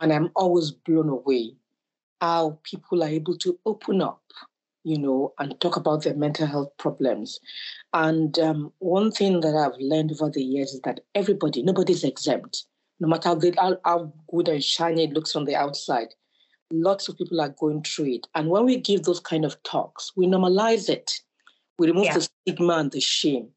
And I'm always blown away how people are able to open up, you know, and talk about their mental health problems. And um, one thing that I've learned over the years is that everybody, nobody's exempt, no matter how good, how, how good and shiny it looks on the outside. Lots of people are going through it. And when we give those kind of talks, we normalize it. We remove yeah. the stigma and the shame.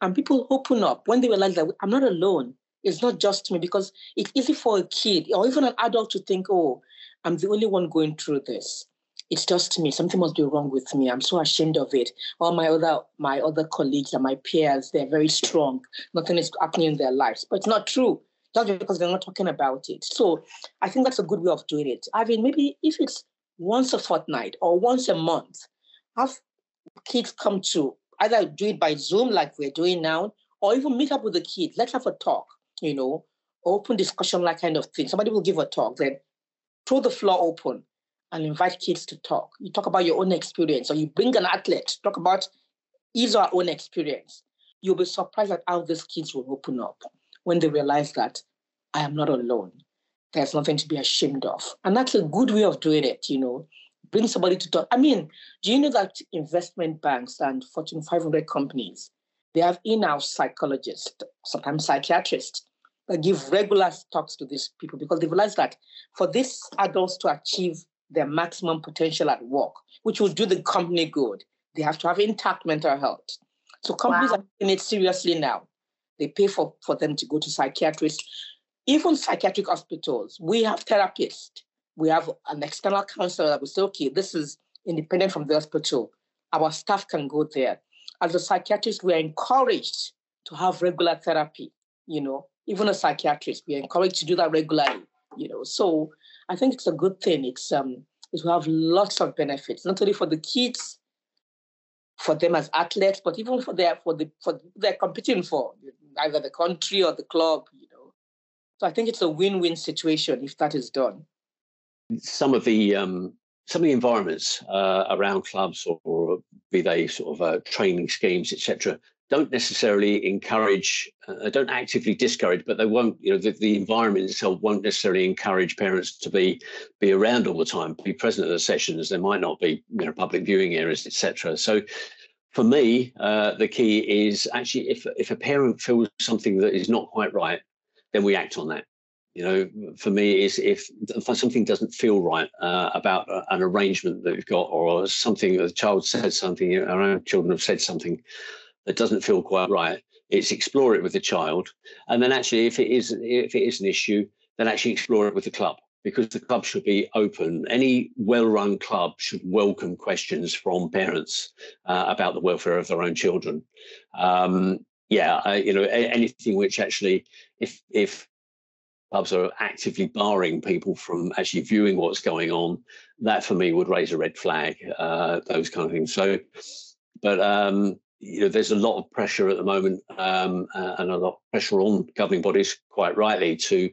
And people open up when they realize that I'm not alone. It's not just me because it's easy for a kid or even an adult to think, oh, I'm the only one going through this. It's just me. Something must be wrong with me. I'm so ashamed of it. All my other my other colleagues and my peers, they're very strong. Nothing is happening in their lives. But it's not true. Just because they're not talking about it. So I think that's a good way of doing it. I mean, maybe if it's once a fortnight or once a month, have kids come to either do it by Zoom like we're doing now, or even meet up with the kids. Let's have a talk, you know, open discussion, like kind of thing. Somebody will give a talk, then throw the floor open and invite kids to talk. You talk about your own experience, or you bring an athlete, talk about his or her own experience. You'll be surprised at how these kids will open up when they realize that I am not alone. There's nothing to be ashamed of. And that's a good way of doing it, you know. Bring somebody to talk. I mean, do you know that investment banks and Fortune 500 companies, they have in-house psychologists, sometimes psychiatrists, Uh, give regular talks to these people because they realize that for these adults to achieve their maximum potential at work, which will do the company good, they have to have intact mental health. So companies wow. are taking it seriously now. They pay for, for them to go to psychiatrists. Even psychiatric hospitals, we have therapists. We have an external counselor that will say, okay, this is independent from the hospital. Our staff can go there. As a psychiatrist, we are encouraged to have regular therapy, you know, even a psychiatrist, we are encouraged to do that regularly, you know. So I think it's a good thing. It's um it will have lots of benefits, not only for the kids, for them as athletes, but even for their for the for they're competing for, either the country or the club, you know. So I think it's a win-win situation if that is done. Some of the um some of the environments uh, around clubs or, or, be they sort of uh, training schemes, etc., don't necessarily encourage, uh, don't actively discourage, but they won't, you know, the, the, environment itself won't necessarily encourage parents to be be around all the time, be present at the sessions. There might not be, you know, public viewing areas, etc. So for me, uh, the key is actually if if a parent feels something that is not quite right, then we act on that. You know, for me, is if, if something doesn't feel right uh, about an arrangement that we've got, or something the child said something, our own children have said something that doesn't feel quite right, it's explore it with the child, and then actually, if it is if it is an issue, then actually explore it with the club because the club should be open. Any well-run club should welcome questions from parents uh, about the welfare of their own children. Um, yeah, I, you know, anything which actually, if if clubs are actively barring people from actually viewing what's going on, that for me would raise a red flag. Uh, those kind of things. So, but um, you know, there's a lot of pressure at the moment, um, uh, and a lot of pressure on governing bodies, quite rightly, to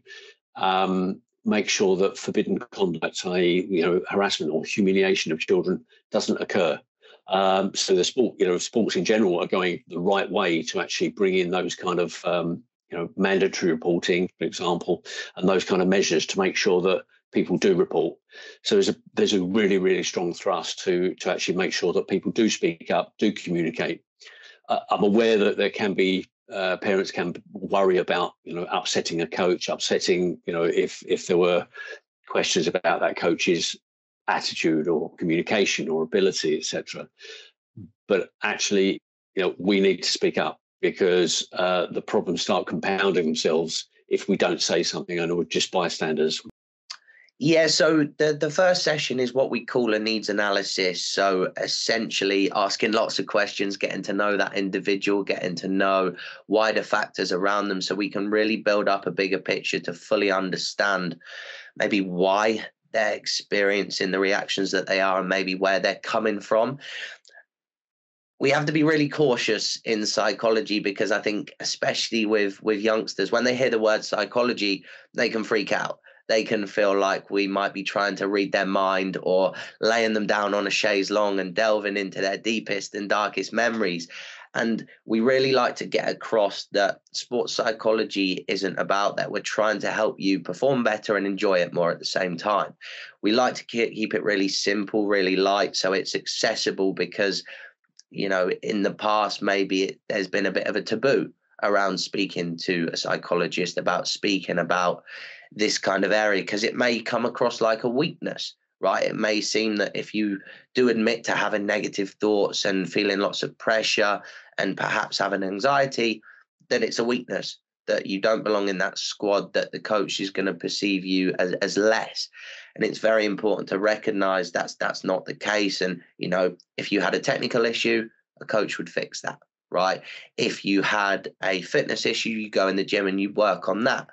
um, make sure that forbidden conduct, i.e., you know, harassment or humiliation of children, doesn't occur. Um, so the sport, you know, sports in general are going the right way to actually bring in those kind of, um, you know, mandatory reporting, for example, and those kind of measures to make sure that people do report. So there's a there's a really really strong thrust to to actually make sure that people do speak up, do communicate. Uh, I'm aware that there can be uh, parents can worry about you know upsetting a coach, upsetting you know if if there were questions about that coach's attitude or communication or ability, etc. But actually, you know, we need to speak up because uh, the problems start compounding themselves if we don't say something and we're just bystanders. Yeah, so the, the first session is what we call a needs analysis. So essentially asking lots of questions, getting to know that individual, getting to know wider factors around them so we can really build up a bigger picture to fully understand maybe why they're experiencing the reactions that they are and maybe where they're coming from. We have to be really cautious in psychology because I think especially with with youngsters when they hear the word psychology they can freak out they can feel like we might be trying to read their mind or laying them down on a chaise long and delving into their deepest and darkest memories. And we really like to get across that sports psychology isn't about that. We're trying to help you perform better and enjoy it more at the same time. We like to keep it really simple, really light, so it's accessible because, you know, in the past, maybe it, there's been a bit of a taboo around speaking to a psychologist about speaking about this kind of area because it may come across like a weakness right? It may seem that if you do admit to having negative thoughts and feeling lots of pressure and perhaps having anxiety, that it's a weakness, that you don't belong in that squad, that the coach is going to perceive you as, as less. And it's very important to recognize that's that's not the case. And you know, if you had a technical issue, a coach would fix that, right? If you had a fitness issue, you go in the gym and you work on that.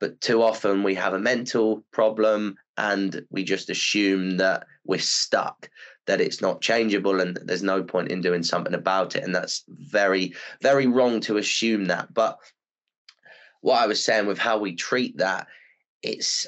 But too often we have a mental problem and we just assume that we're stuck, that it's not changeable and there's no point in doing something about it. And that's very, very wrong to assume that. But what I was saying with how we treat that, it's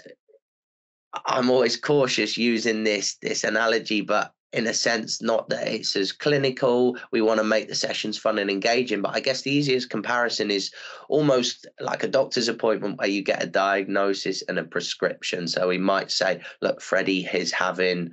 I'm always cautious using this this analogy, but in a sense, not that it's as clinical. We want to make the sessions fun and engaging. But I guess the easiest comparison is almost like a doctor's appointment where you get a diagnosis and a prescription. So we might say, look, Freddie is having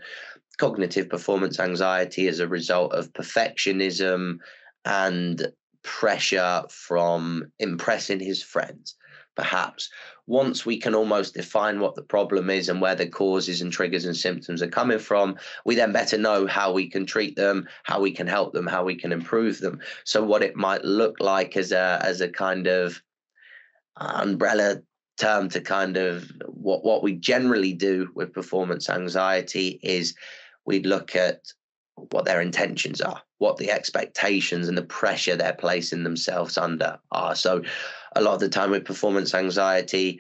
cognitive performance anxiety as a result of perfectionism and pressure from impressing his friends perhaps once we can almost define what the problem is and where the causes and triggers and symptoms are coming from, we then better know how we can treat them, how we can help them, how we can improve them. So what it might look like as a as a kind of umbrella term to kind of what what we generally do with performance anxiety is we look at what their intentions are, what the expectations and the pressure they're placing themselves under are. So, a lot of the time with performance anxiety,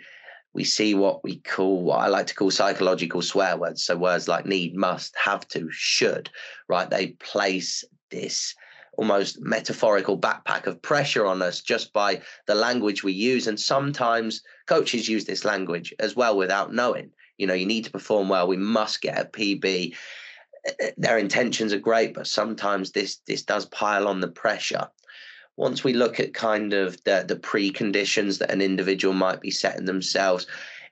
we see what we call what I like to call psychological swear words. So, words like need, must, have to, should, right? They place this almost metaphorical backpack of pressure on us just by the language we use. And sometimes coaches use this language as well without knowing. You know, you need to perform well, we must get a PB their intentions are great, but sometimes this this does pile on the pressure. Once we look at kind of the the preconditions that an individual might be setting themselves,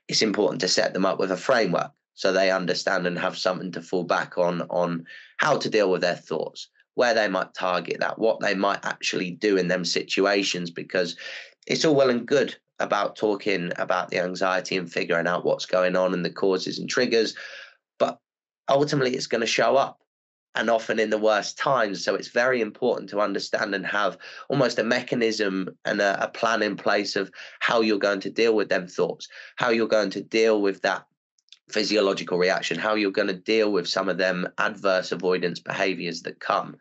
it's important to set them up with a framework so they understand and have something to fall back on on how to deal with their thoughts, where they might target that, what they might actually do in them situations, because it's all well and good about talking about the anxiety and figuring out what's going on and the causes and triggers ultimately it's going to show up and often in the worst times. So it's very important to understand and have almost a mechanism and a, a, plan in place of how you're going to deal with them thoughts, how you're going to deal with that physiological reaction, how you're going to deal with some of them adverse avoidance behaviors that come.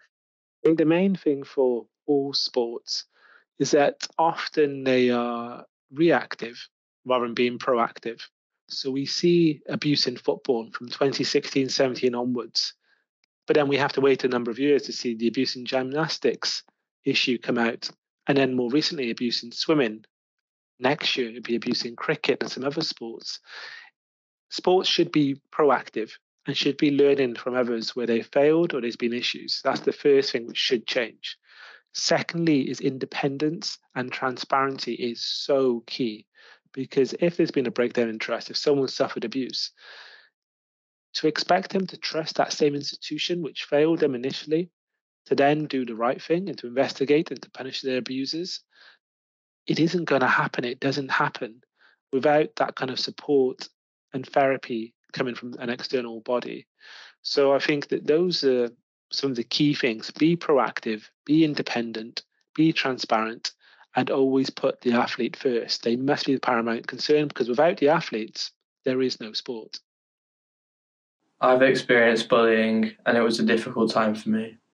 I think the main thing for all sports is that often they are reactive rather than being proactive. So we see abuse in football from 2016 17 onwards. But then we have to wait a number of years to see the abuse in gymnastics issue come out. And then more recently, abuse in swimming. Next year, it'd be abuse in cricket and some other sports. Sports should be proactive and should be learning from others where they failed or there's been issues. That's the first thing which should change. Secondly, is independence and transparency is so key because if there's been a breakdown in trust, if someone suffered abuse, to expect them to trust that same institution which failed them initially, to then do the right thing and to investigate and to punish their abusers, it isn't going to happen. It doesn't happen without that kind of support and therapy coming from an external body. So I think that those are some of the key things be proactive, be independent, be transparent, and always put the athlete first. They must be the paramount concern because without the athletes, there is no sport. I've experienced bullying and it was a difficult time for me.